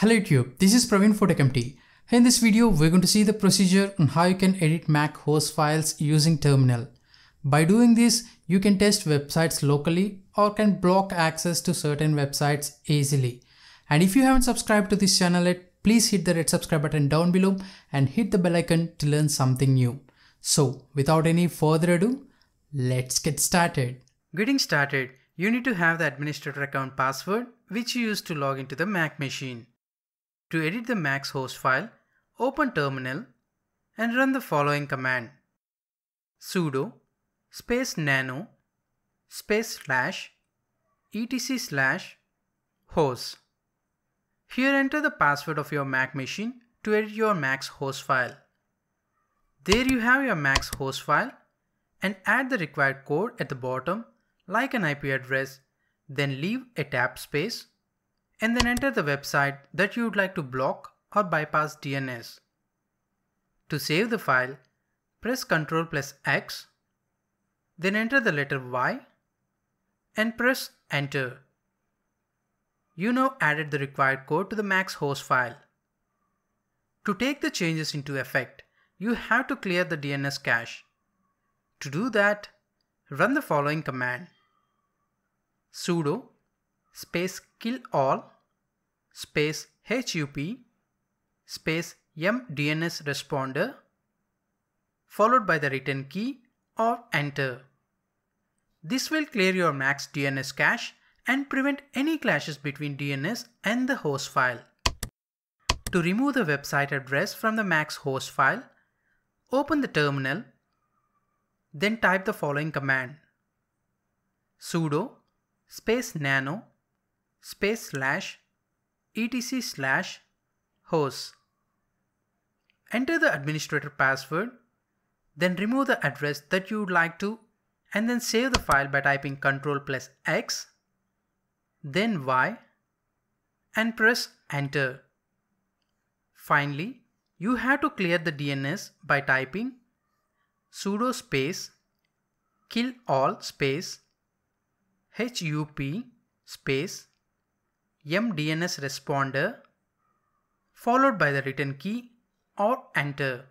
Hello YouTube, this is Praveen for TechEmpty. In this video, we're going to see the procedure on how you can edit Mac host files using terminal. By doing this, you can test websites locally or can block access to certain websites easily. And if you haven't subscribed to this channel yet, please hit the red subscribe button down below and hit the bell icon to learn something new. So without any further ado, let's get started. Getting started, you need to have the administrator account password which you use to log into the Mac machine. To edit the Mac's host file, open terminal and run the following command sudo space nano space slash etc slash host. Here enter the password of your Mac machine to edit your Mac's host file. There you have your Mac's host file and add the required code at the bottom like an IP address, then leave a tab space and then enter the website that you would like to block or bypass DNS. To save the file, press Ctrl plus X, then enter the letter Y and press enter. You now added the required code to the Mac's host file. To take the changes into effect, you have to clear the DNS cache. To do that, run the following command sudo space kill all space hup space mdns responder followed by the return key or enter. This will clear your Mac's DNS cache and prevent any clashes between DNS and the host file. To remove the website address from the Mac's host file, open the terminal, then type the following command sudo space nano space slash etc slash host. Enter the administrator password, then remove the address that you would like to and then save the file by typing Ctrl plus X, then Y and press enter. Finally, you have to clear the DNS by typing sudo space kill all space hup space mdns responder followed by the return key or enter.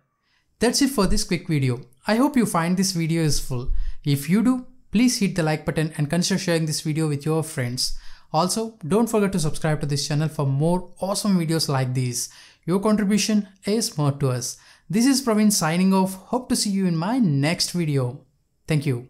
That's it for this quick video. I hope you find this video useful. If you do, please hit the like button and consider sharing this video with your friends. Also, don't forget to subscribe to this channel for more awesome videos like these. Your contribution is more to us. This is Praveen signing off. Hope to see you in my next video. Thank you.